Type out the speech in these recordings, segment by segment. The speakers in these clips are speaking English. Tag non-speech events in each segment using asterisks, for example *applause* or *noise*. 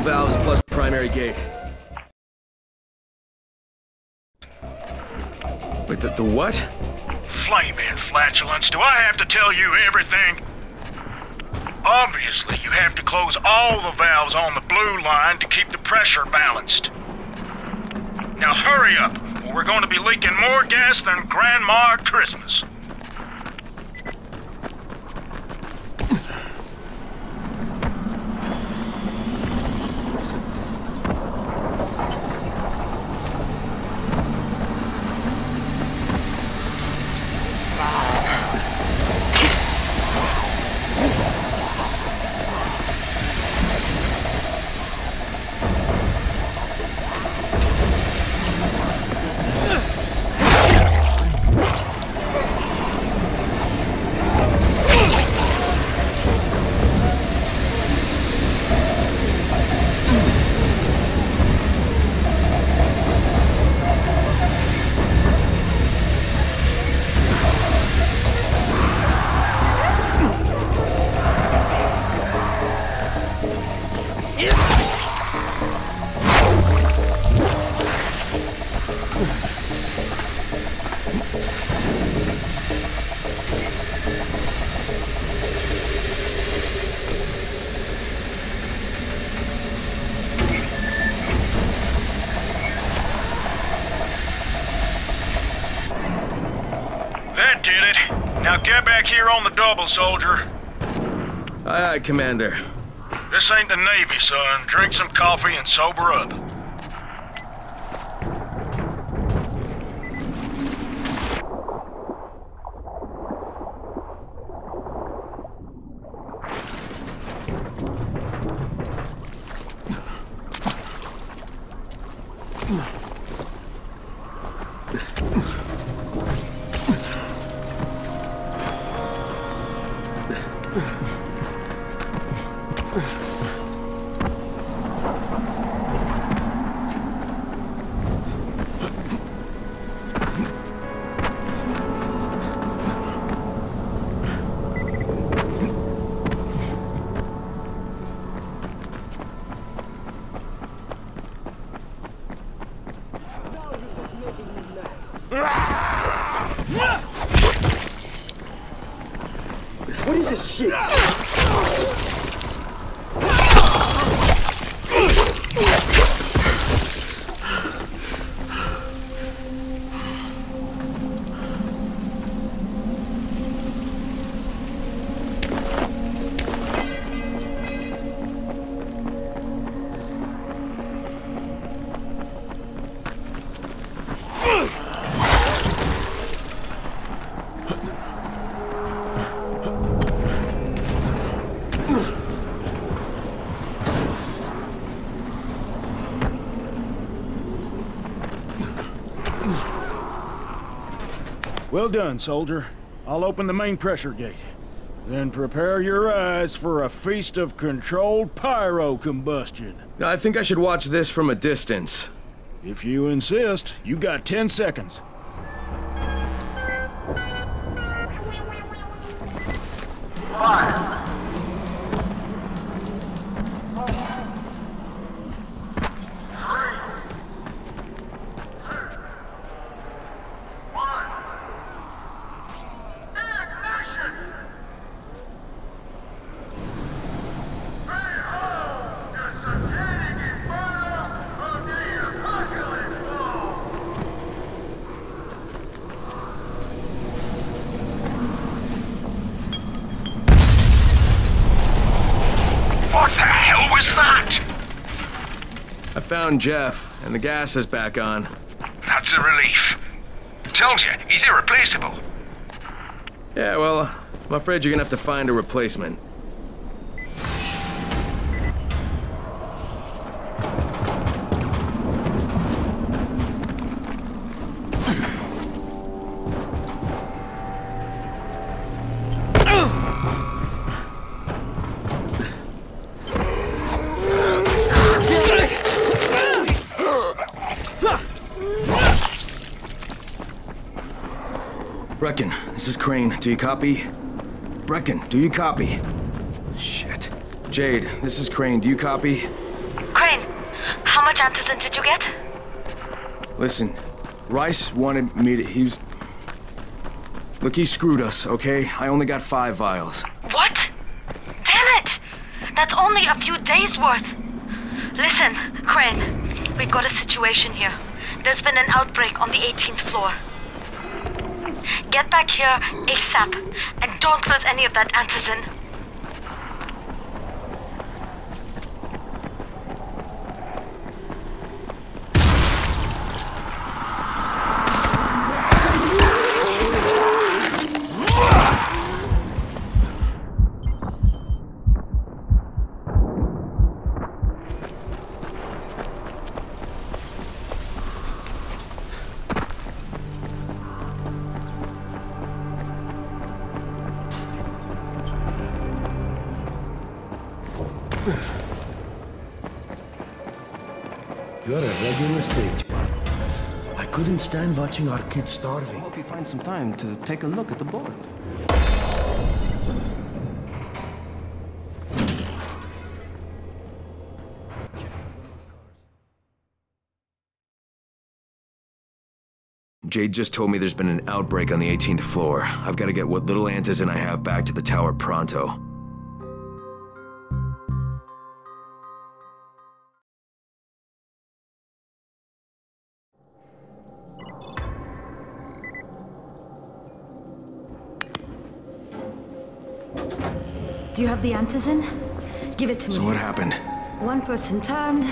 Valves plus the primary gate. Wait, the, the what? Flaming flatulence, do I have to tell you everything? Obviously, you have to close all the valves on the blue line to keep the pressure balanced. Now hurry up, or we're going to be leaking more gas than Grandma Christmas. Here on the double, soldier. Aye, aye, Commander. This ain't the Navy, son. Drink some coffee and sober up. Well done, soldier. I'll open the main pressure gate. Then prepare your eyes for a feast of controlled pyro combustion. I think I should watch this from a distance. If you insist, you got 10 seconds. Jeff, and the gas is back on. That's a relief. Told you, he's irreplaceable. Yeah, well, I'm afraid you're gonna have to find a replacement. Brecken, this is Crane. Do you copy? Brecken, do you copy? Shit. Jade, this is Crane. Do you copy? Crane, how much antizin did you get? Listen, Rais wanted me to... He was... Look, he screwed us, okay? I only got five vials. What? Damn it! That's only a few days' worth. Listen, Crane, we've got a situation here. There's been an outbreak on the 18th floor. Get back here ASAP, and don't lose any of that antizin. Stand watching our kids starving. I hope you find some time to take a look at the board. Jade just told me there's been an outbreak on the 18th floor. I've got to get what little antizin I have back to the tower pronto. The antizin? Give it to So me. what happened? One person turned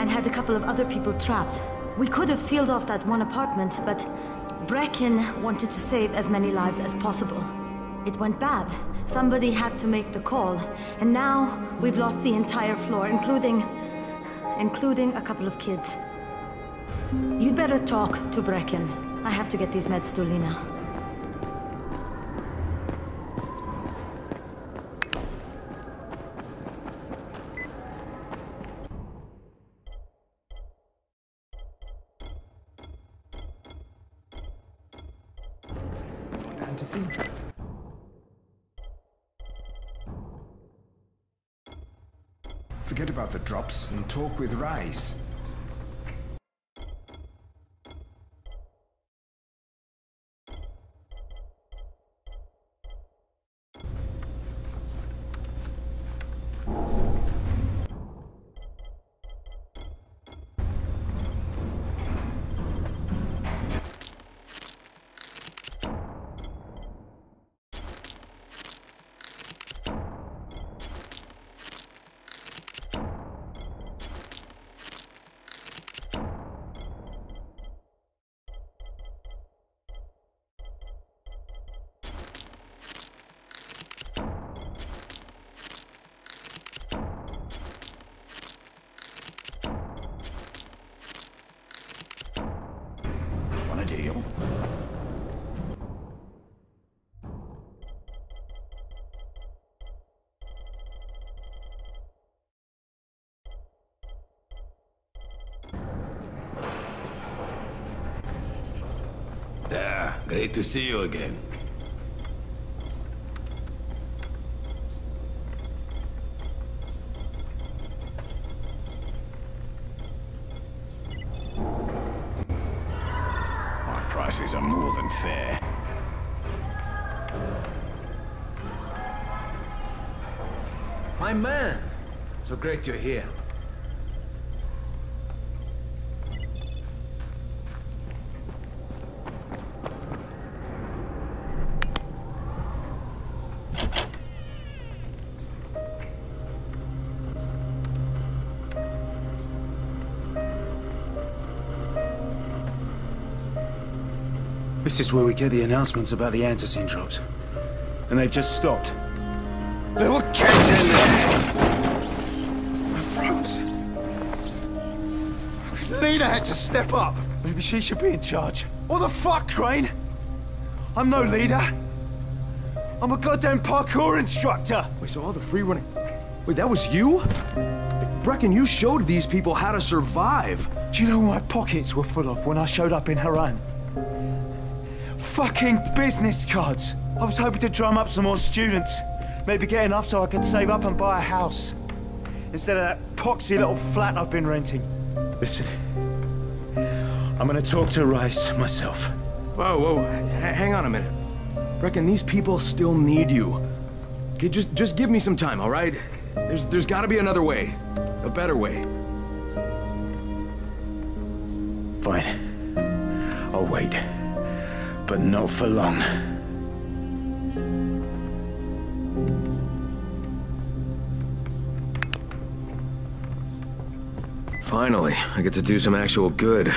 and had a couple of other people trapped. We could have sealed off that one apartment, but Brecken wanted to save as many lives as possible. It went bad. Somebody had to make the call, and now we've lost the entire floor, including... including a couple of kids. You'd better talk to Brecken. I have to get these meds to Lena. Drops and talk with Rais. Yeah, great to see you again. My prices are more than fair. My man! So great you're here. This is where we get the announcements about the drops. And they've just stopped. There were kids in there! I froze. Leader had to step up. Maybe she should be in charge. What the fuck, Crane? I'm no leader. I'm a goddamn parkour instructor. Wait, so all the free running. Wait, that was you? Brecken, you showed these people how to survive. Do you know what my pockets were full of when I showed up in Harran? Fucking business cards. I was hoping to drum up some more students. Maybe get enough so I could save up and buy a house. Instead of that poxy little flat I've been renting. Listen, I'm gonna talk to Rais myself. Whoa, whoa, h- hang on a minute. Reckon these people still need you. Okay, just just give me some time, all right? There's there's got to be another way, a better way. For long. Finally, I get to do some actual good.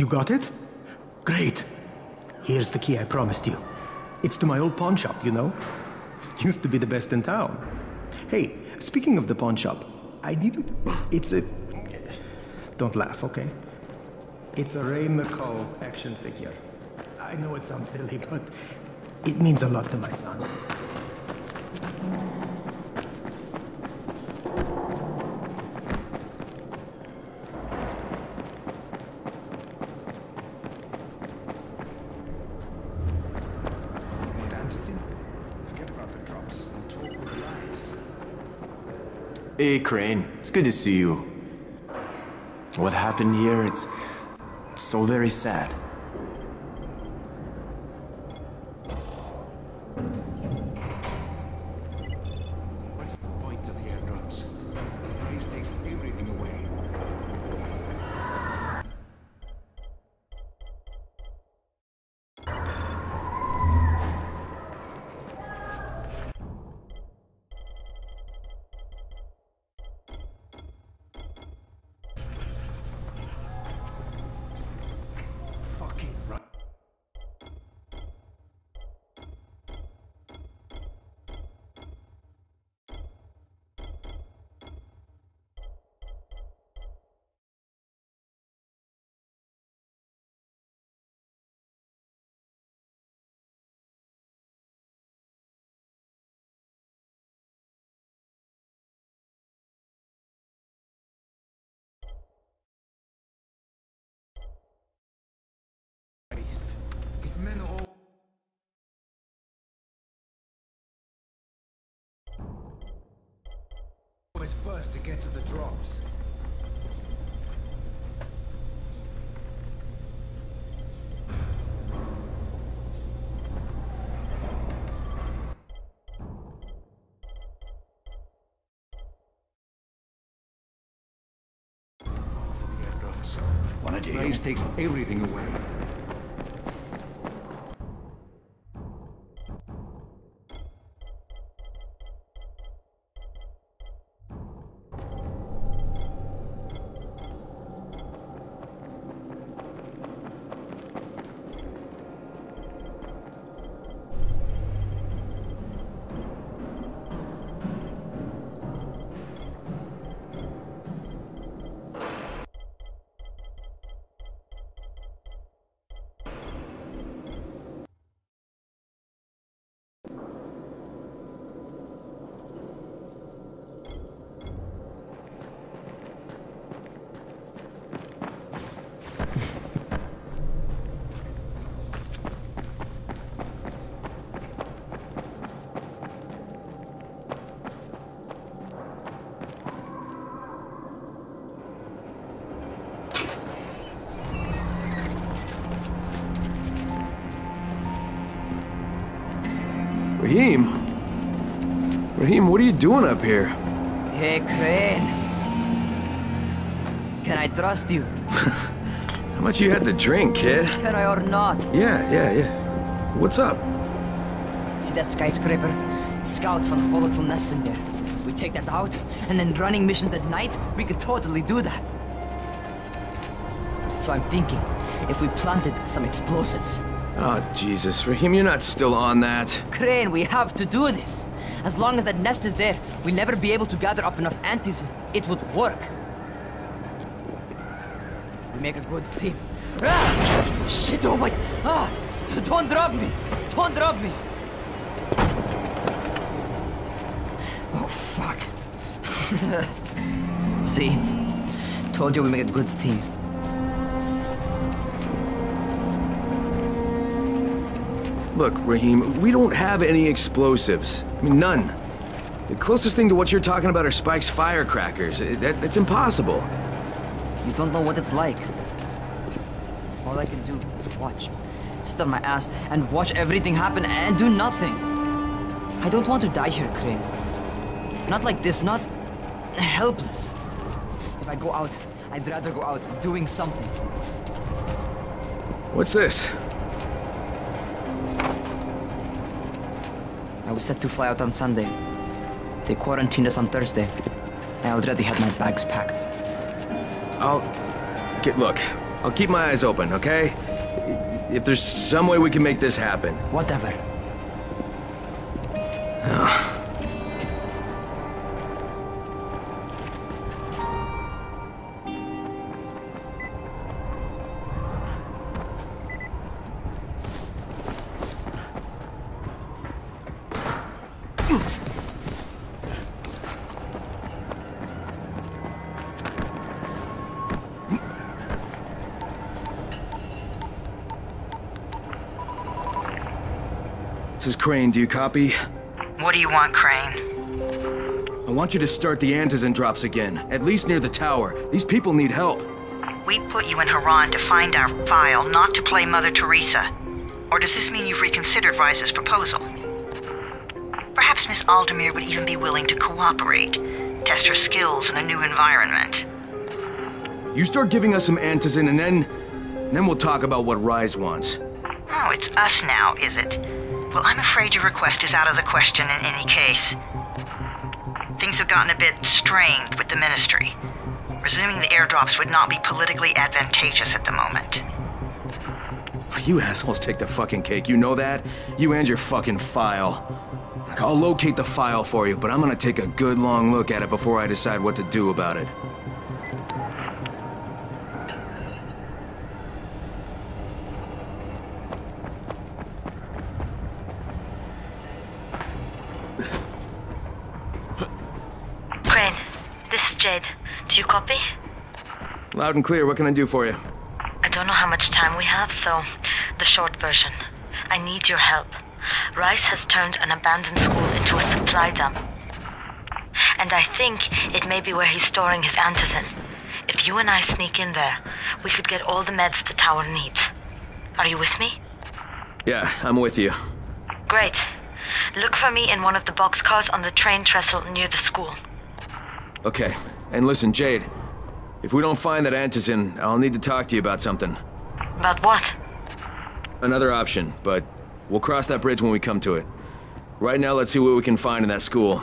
You got it? Great. Here's the key I promised you. It's to my old pawn shop, you know? *laughs* Used to be the best in town. Hey, speaking of the pawn shop, I need to... *coughs* It's a... Don't laugh, okay? It's a Ray McCall action figure. I know it sounds silly, *laughs* but it means a lot to my son. Hey, Crane. It's good to see you. What happened here, it's so very sad. Always first to get to the drops. Wanna deal? Rais takes everything away. Rahim? Rahim, what are you doing up here? Hey, Crane. Can I trust you? *laughs* How much you had to drink, kid? Can I or not? Yeah, yeah, yeah. What's up? See that skyscraper? Scouts from the volatile nest in there. We take that out, and then running missions at night, we could totally do that. So I'm thinking, if we planted some explosives. Oh, Jesus. Rahim, you're not still on that. Crane, we have to do this. As long as that nest is there, we'll never be able to gather up enough antis. It would work. We make a good team. Ah! Shit, oh my... Ah! Don't drop me! Don't drop me! Oh, fuck. *laughs* See? Told you we make a good team. Look, Rahim, we don't have any explosives. I mean, none. The closest thing to what you're talking about are Spike's firecrackers. Eh, That, that's impossible. You don't know what it's like. All I can do is watch. Sit on my ass and watch everything happen and do nothing. I don't want to die here, Crane. Not like this, not helpless. If I go out, I'd rather go out doing something. What's this? I was set to fly out on Sunday. They quarantined us on Thursday. I already had my bags packed. I'll... Get, look, I'll keep my eyes open, okay? If there's some way we can make this happen. Whatever. Is Crane, do you copy? What do you want, Crane? I want you to start the antizin drops again, at least near the tower. These people need help. We put you in Harran to find our file, not to play Mother Teresa. Or does this mean you've reconsidered Rais's proposal? Perhaps Miss Aldemir would even be willing to cooperate, test her skills in a new environment. You start giving us some antizin and then... then we'll talk about what Rise wants. Oh, it's us now, is it? Well, I'm afraid your request is out of the question in any case. Things have gotten a bit strained with the Ministry. Resuming the airdrops would not be politically advantageous at the moment. You assholes take the fucking cake, you know that? You and your fucking file. I'll locate the file for you, but I'm gonna take a good long look at it before I decide what to do about it. Crane, this is Jade. Do you copy? Loud and clear, what can I do for you? I don't know how much time we have, so the short version. I need your help. Rais has turned an abandoned school into a supply dump. And I think it may be where he's storing his antizin. If you and I sneak in there, we could get all the meds the tower needs. Are you with me? Yeah, I'm with you. Great. Look for me in one of the boxcars on the train trestle near the school. Okay, and listen, Jade. If we don't find that antizin, I'll need to talk to you about something. About what? Another option, but we'll cross that bridge when we come to it. Right now, let's see what we can find in that school.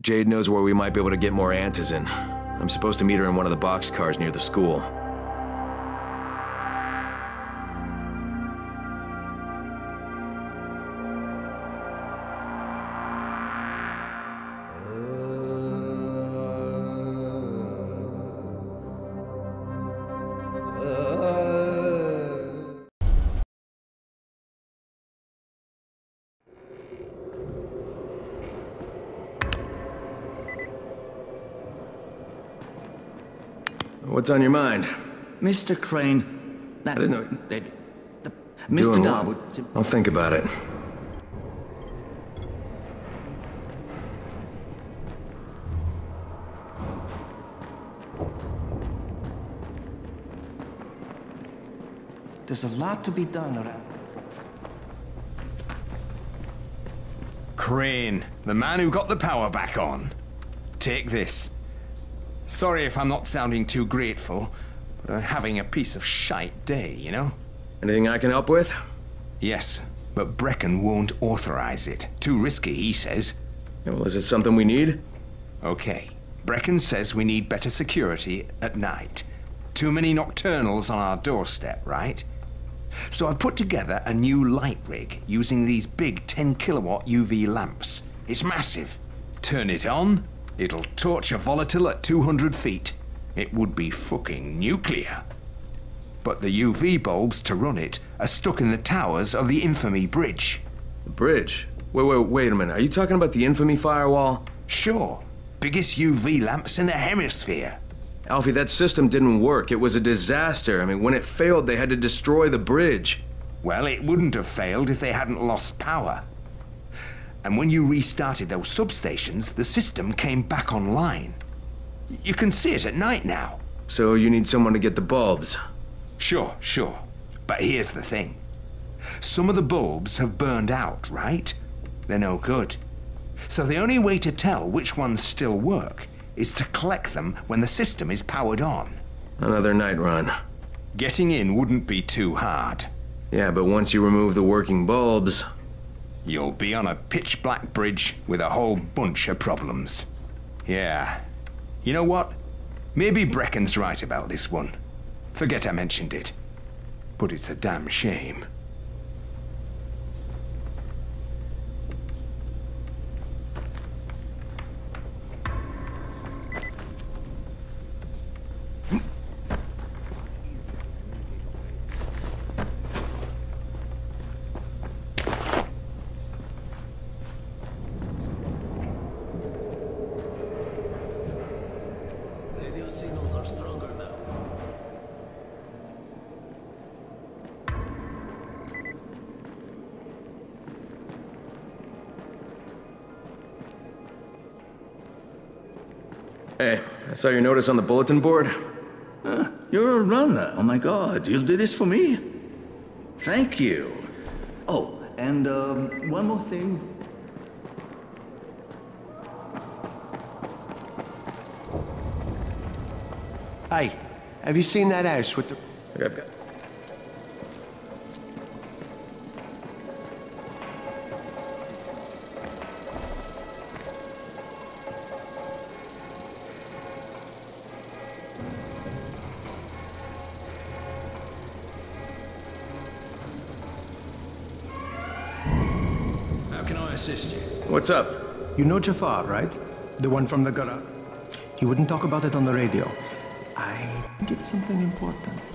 Jade knows where we might be able to get more antizin. I'm supposed to meet her in one of the boxcars near the school. What's on your mind? Mr. Crane, that's I didn't know. David. The, Mr. Doing Garwood. what? I'll think about it. There's a lot to be done around. Crane, the man who got the power back on. Take this. Sorry if I'm not sounding too grateful, but I'm having a piece of shite day, you know? Anything I can help with? Yes, but Brecken won't authorize it. Too risky, he says. Yeah, well, is it something we need? Okay. Brecken says we need better security at night. Too many nocturnals on our doorstep, right? So I've put together a new light rig using these big 10 kilowatt UV lamps. It's massive. Turn it on, it'll torch a volatile at 200 feet. It would be fucking nuclear. But the UV bulbs to run it are stuck in the towers of the Infamy Bridge. The bridge? Wait, wait, wait a minute. Are you talking about the infamy firewall? Sure. Biggest UV lamps in the hemisphere. Alfie, that system didn't work. It was a disaster. I mean, when it failed, they had to destroy the bridge. Well, it wouldn't have failed if they hadn't lost power. And when you restarted those substations, the system came back online. You can see it at night now. So you need someone to get the bulbs? Sure, sure. But here's the thing. Some of the bulbs have burned out, right? They're no good. So the only way to tell which ones still work is to collect them when the system is powered on. Another night run. Getting in wouldn't be too hard. Yeah, but once you remove the working bulbs... You'll be on a pitch black bridge with a whole bunch of problems. Yeah. You know what? Maybe Brecken's right about this one. Forget I mentioned it. But it's a damn shame. Saw your notice on the bulletin board. Uh, you're a runner. Oh my god, you'll do this for me? Thank you. Oh, and um, one more thing. Hey, have you seen that house with the... I've got... assist you? What's up? You know Jafar, right? The one from the garage. He wouldn't talk about it on the radio. I think it's something important.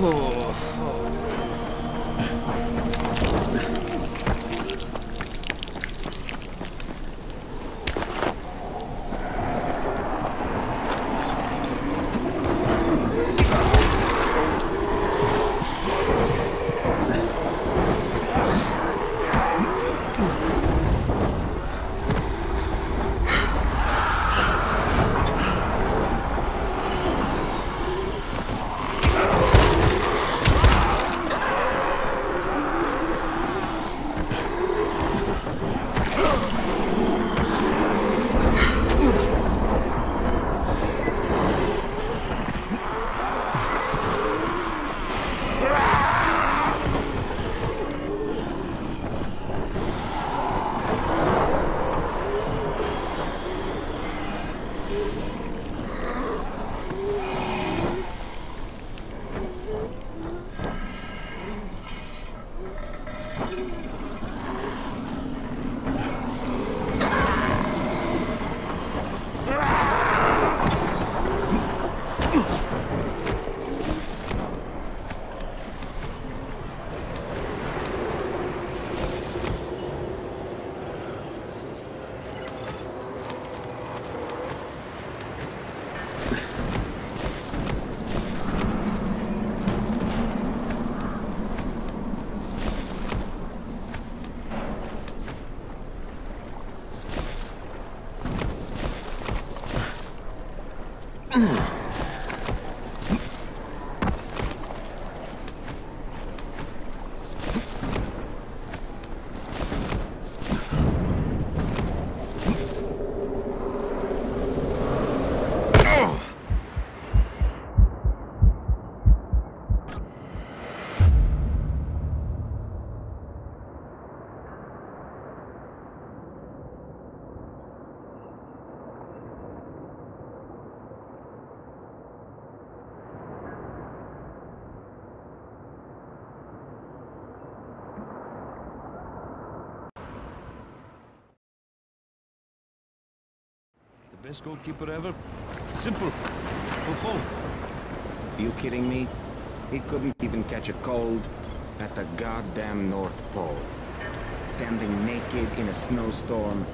Oh, best goalkeeper ever. Simple. Buffon. You kidding me? He couldn't even catch a cold at the goddamn North Pole. Standing naked in a snowstorm.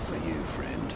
For you, friend.